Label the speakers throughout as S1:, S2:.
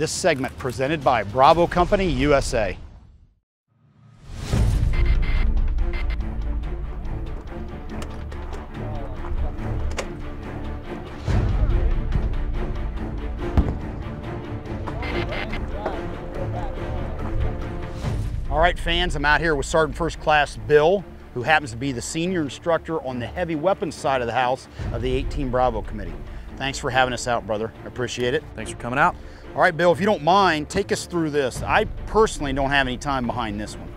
S1: This segment presented by Bravo Company USA. All right, fans, I'm out here with Sergeant First Class Bill, who happens to be the senior instructor on the heavy weapons side of the house of the 18 Bravo Committee. Thanks for having us out, brother. I appreciate it.
S2: Thanks for coming out.
S1: All right, Bill, if you don't mind, take us through this. I personally don't have any time behind this one.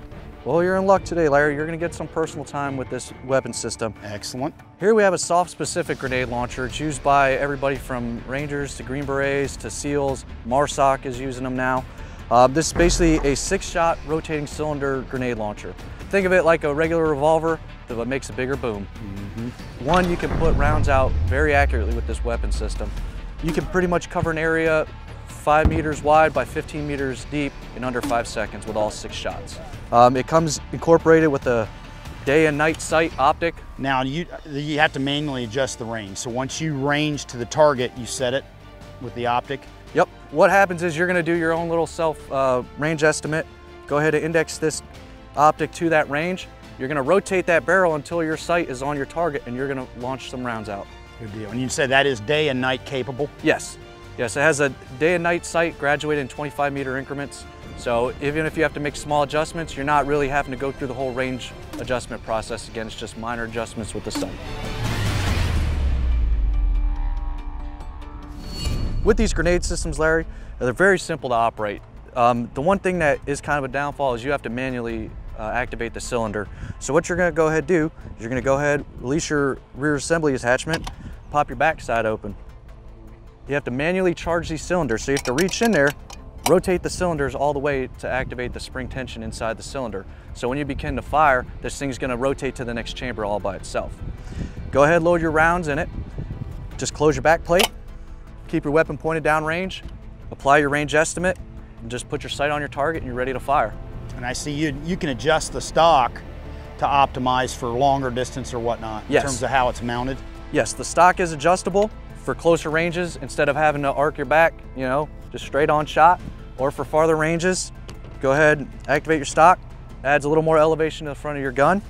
S2: Well, you're in luck today, Larry. You're gonna get some personal time with this weapon system.
S1: Excellent.
S2: Here we have a SOF-specific grenade launcher. It's used by everybody from Rangers to Green Berets to SEALs. MARSOC is using them now. Uh, this is basically a six shot rotating cylinder grenade launcher. Think of it like a regular revolver, but makes a bigger boom. Mm -hmm. One, you can put rounds out very accurately with this weapon system. You can pretty much cover an area five meters wide by 15 meters deep in under five seconds with all six shots. Um, it comes incorporated with a day and night sight optic.
S1: Now you, you have to manually adjust the range. So once you range to the target, you set it with the optic?
S2: Yep. What happens is you're gonna do your own little self uh, range estimate. Go ahead and index this optic to that range. You're gonna rotate that barrel until your sight is on your target and you're gonna launch some rounds out.
S1: Good deal. And you said that is day and night capable?
S2: Yes. Yes, it has a day and night sight graduated in 25 meter increments. So even if you have to make small adjustments, you're not really having to go through the whole range adjustment process. Again, it's just minor adjustments with the sight. With these grenade systems, Larry, they're very simple to operate. Um, the one thing that is kind of a downfall is you have to manually uh, activate the cylinder. So what you're gonna go ahead do is you're gonna go ahead, release your rear assembly attachment, pop your backside open. You have to manually charge these cylinders. So you have to reach in there, rotate the cylinders all the way to activate the spring tension inside the cylinder. So when you begin to fire, this thing's gonna rotate to the next chamber all by itself. Go ahead, load your rounds in it. Just close your back plate, keep your weapon pointed down range, apply your range estimate, and just put your sight on your target and you're ready to fire.
S1: And I see you, you can adjust the stock to optimize for longer distance or whatnot
S2: yes.
S1: in terms of how it's mounted?
S2: Yes, the stock is adjustable for closer ranges instead of having to arc your back, you know, just straight on shot. Or for farther ranges, go ahead, activate your stock, adds a little more elevation to the front of your gun.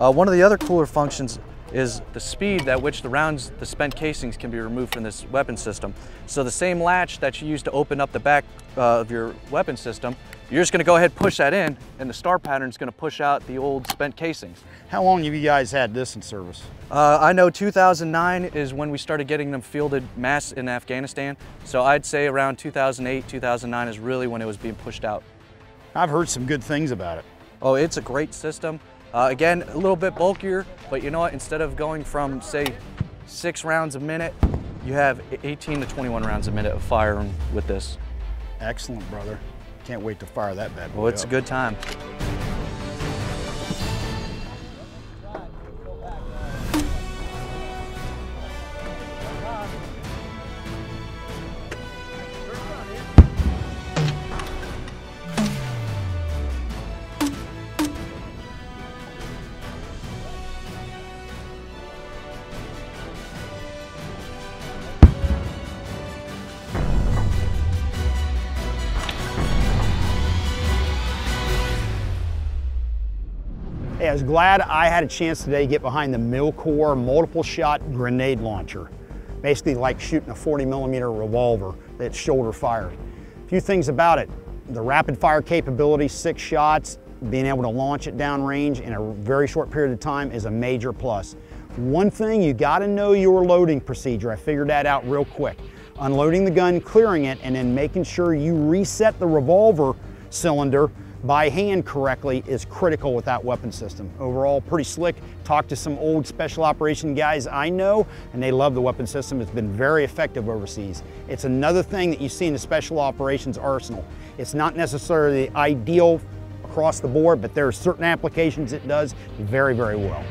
S2: Uh, one of the other cooler functions is the speed at which the rounds, the spent casings can be removed from this weapon system. So the same latch that you use to open up the back uh, of your weapon system, you're just gonna go ahead push that in and the star pattern is gonna push out the old spent casings.
S1: How long have you guys had this in service?
S2: Uh, I know 2009 is when we started getting them fielded mass in Afghanistan. So I'd say around 2008, 2009 is really when it was being pushed out.
S1: I've heard some good things about it.
S2: Oh, it's a great system. Uh, again, a little bit bulkier, but you know what? Instead of going from, say, six rounds a minute, you have 18 to 21 rounds a minute of firing with this.
S1: Excellent, brother. Can't wait to fire that bad boy
S2: Well, it's
S1: up.
S2: a good time.
S1: Hey, I was glad I had a chance today to get behind the Milkor multiple shot grenade launcher. Basically like shooting a 40 millimeter revolver that's shoulder fired. A few things about it. The rapid fire capability, six shots, being able to launch it downrange in a very short period of time is a major plus. One thing, you gotta know your loading procedure. I figured that out real quick. Unloading the gun, clearing it, and then making sure you reset the revolver cylinder by hand correctly is critical with that weapon system. Overall, pretty slick. Talked to some old special operation guys I know, and they love the weapon system. It's been very effective overseas. It's another thing that you see in the special operations arsenal. It's not necessarily ideal across the board, but there are certain applications it does very, very well.